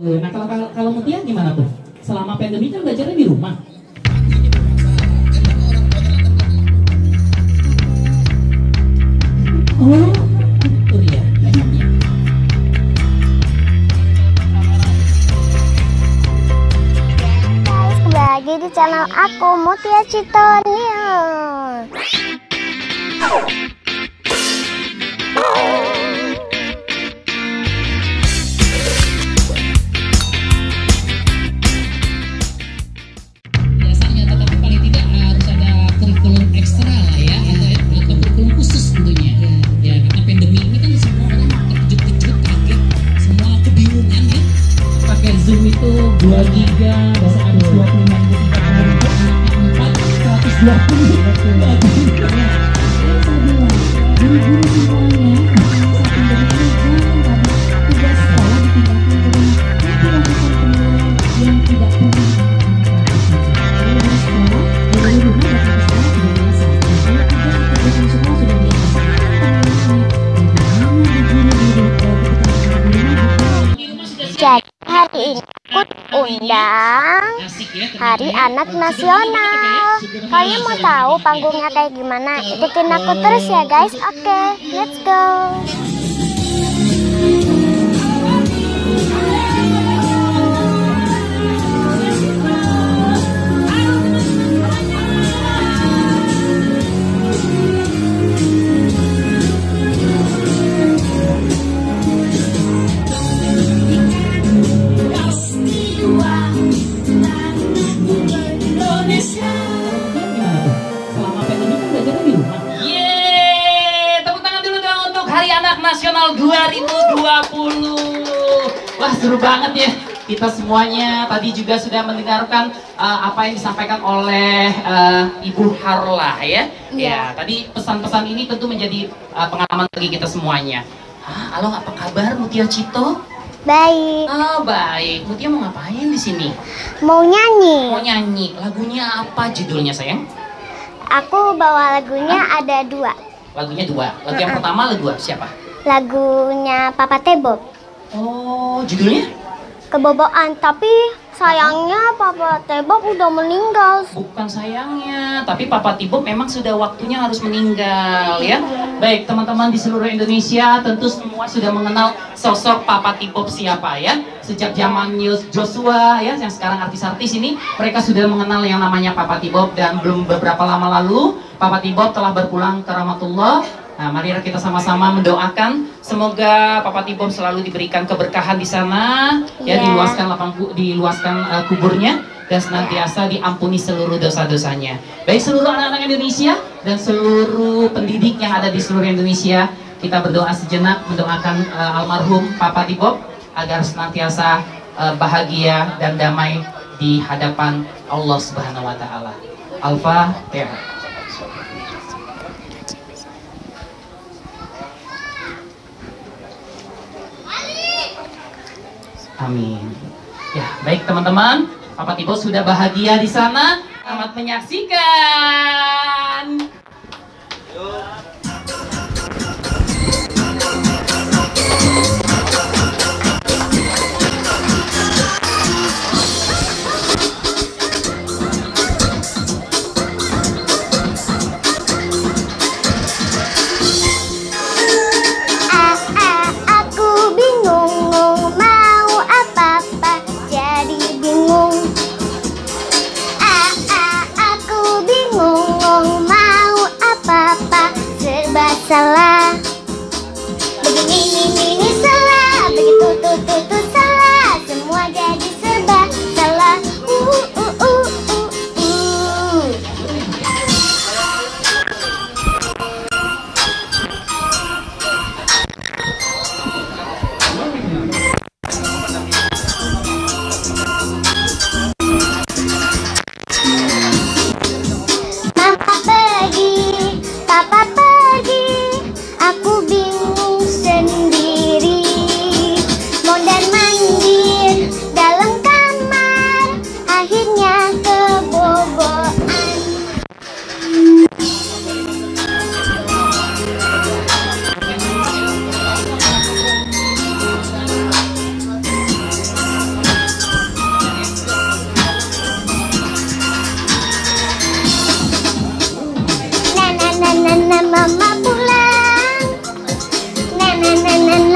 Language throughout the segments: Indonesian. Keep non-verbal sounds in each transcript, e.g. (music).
Nah kalau kalau, kalau Mutia gimana tuh? Selama pandemi kan belajarnya di rumah. Oh, itu dia lagi di channel aku Mutia Citonia. Itu 2 giga bahasa harus 25 ribu 30 ribu anaknya 4 120 Jadi hari ini aku undang Hari Anak Nasional. Kalian mau tahu panggungnya kayak gimana? Ikutin aku terus ya guys. Oke, let's go. Kita semuanya tadi juga sudah mendengarkan uh, apa yang disampaikan oleh uh, Ibu Harlah ya. Ya, tadi pesan-pesan ini tentu menjadi uh, pengalaman bagi kita semuanya. Hah, halo apa kabar Mutia Cito? Baik, Oh baik, Mutia mau ngapain di sini? mau nyanyi. Mau nyanyi, lagunya apa judulnya sayang? Aku bawa lagunya ada dua. Lagunya dua. Lagu yang pertama lagu siapa? Lagunya Papa Tebob. Oh, judulnya? Keboboan, tapi sayangnya Papa Tebob udah meninggal. Bukan sayangnya, tapi Papa Tibob memang sudah waktunya harus meninggal ya. Baik, teman-teman di seluruh Indonesia tentu semua sudah mengenal sosok Papa Tibob siapa ya. Sejak zaman Joshua ya, yang sekarang artis-artis ini, mereka sudah mengenal yang namanya Papa Tibob dan belum beberapa lama lalu Papa Tibob telah berpulang ke Rahmatullah. Nah, mari kita sama-sama mendoakan semoga Papa Tibob selalu diberikan keberkahan di sana, ya Iya. diluaskan lapang diluaskan uh, kuburnya dan senantiasa diampuni seluruh dosa-dosanya. Baik seluruh anak-anak Indonesia dan seluruh pendidik yang ada di seluruh Indonesia, kita berdoa sejenak mendoakan uh, almarhum Papa Tibob agar senantiasa uh, bahagia dan damai di hadapan Allah Subhanahu wa taala. Alfa Tea. Amin. Ya, baik teman-teman, Papa Tibo sudah bahagia di sana. Selamat menyaksikan. salah.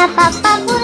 na papa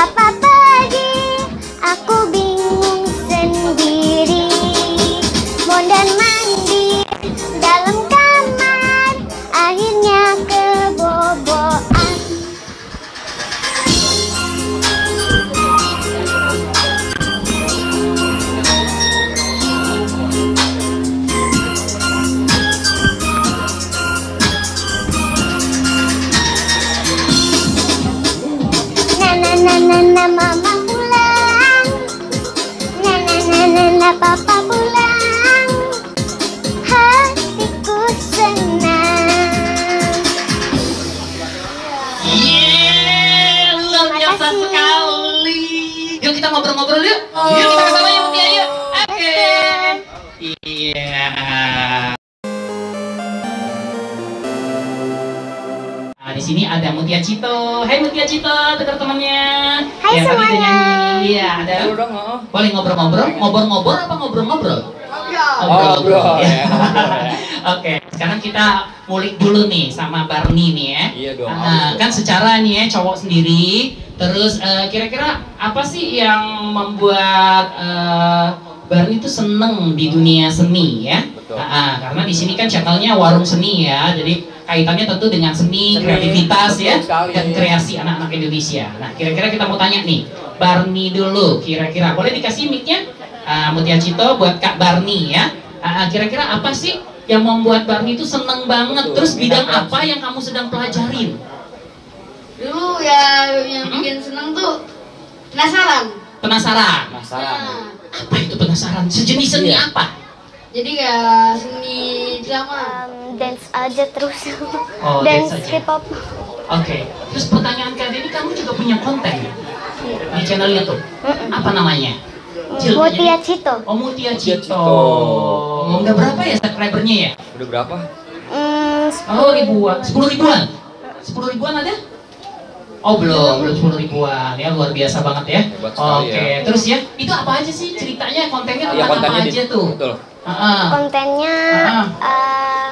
papa Nah, di sini ada Mutia Cito. Hai Mutia Cito, teman temannya. Hai udah semuanya. nyanyi. Iya, ada. Oh. Boleh ngobrol-ngobrol? Ngobrol-ngobrol apa ngobrol-ngobrol? Ngobrol, ya, ngobrol, ya. (laughs) Oke, sekarang kita ngulik dulu nih sama Barney nih ya. Iya dong, Nah, dong. kan secara nih ya cowok sendiri, terus eh, kira-kira apa sih yang membuat eh, Barney itu seneng di dunia seni ya? Betul. Ah, karena di sini kan channelnya warung seni ya, jadi kaitannya tentu dengan seni, Seni, kreativitas ya, sekali. dan kreasi anak-anak Indonesia. Nah, kira-kira kita mau tanya nih, Barney dulu, kira-kira boleh dikasih mic-nya? Ah, Mutia Cito buat Kak Barney ya. Ah, kira-kira apa sih yang membuat Barney itu seneng banget? Betul, Terus bidang apa yang kamu sedang pelajarin? Dulu ya yang Hmm? bikin seneng tuh penasaran. Penasaran? Penasaran. Nah, Apa itu penasaran? Sejenis seni Iya. apa? Jadi ya seni drama. Um, Dance aja terus Oh, (laughs) Dance dance. K-pop Oke. Terus pertanyaan kali ini kamu juga punya konten ya? di channel YouTube. Mm-mm. Apa namanya? Cil, Mutia jadi- Cito Oh Mutia Mutia Cito. Cito. Udah berapa ya subscribernya ya? Udah berapa? Hmm, Oh ribuan, sepuluh ribuan, sepuluh ribuan ada? Oh belum, belum sepuluh ribuan ya luar biasa banget ya. Oke, ya. terus ya itu apa aja sih ceritanya kontennya Iya, tentang apa kontennya di- aja tuh? Betul. Ah, kontennya Ah. eh,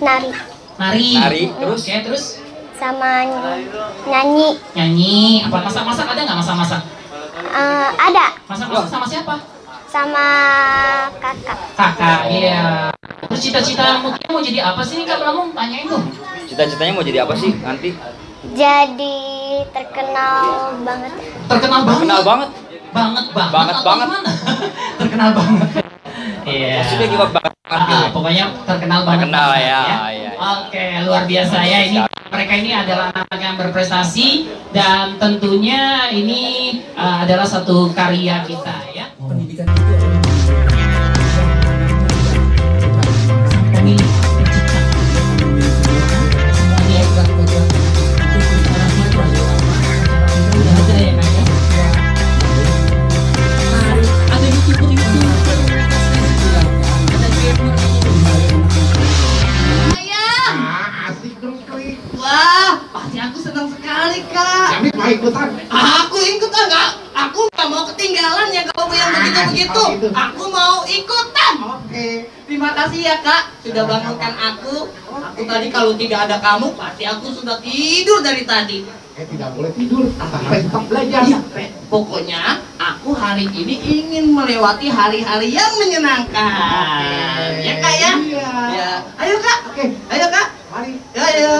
nari nari. Nari, terus? Oke, terus sama ny- nyanyi nyanyi. Apa masak-masak ada nggak masak-masak? Eh, ada Masak-masak sama siapa? sama kakak Kakak, iya. Terus cita-cita mungkin mau jadi apa sih nih kak Belum tanyain dong. Cita-citanya mau jadi apa sih nanti? jadi terkenal banget Terkenal banget. Kenal banget. Banget banget. Banget banget. (laughs) terkenal banget. Iya. Maksudnya gimana banget Ah, gitu. pokoknya terkenal banget. Terkenal, banget, ya, iya, iya. Oke, luar biasa ya ini. Mereka ini adalah anak yang berprestasi dan tentunya ini uh, adalah satu karya kita ikutan Aku ikut enggak? Aku nggak mau ketinggalan ya kalau yang begitu-begitu. Oh, gitu. Aku mau ikutan. oke Terima kasih ya kak sudah bangunkan aku. Aku tadi kalau tidak ada kamu pasti aku sudah tidur dari tadi. eh tidak boleh tidur sampai tetap belajar Iya, Pe. pokoknya aku hari ini ingin melewati hari-hari yang menyenangkan. Oke. Ya kak ya? Iya. Ya. Ayo kak. oke Ayo kak. mari Ya, ayo.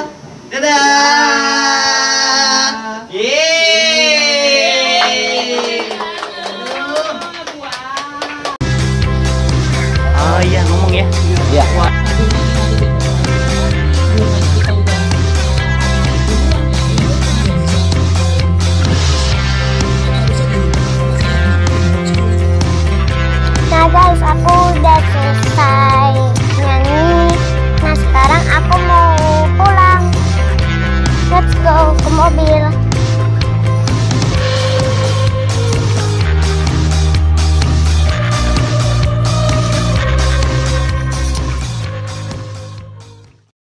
Dadah. Yeay.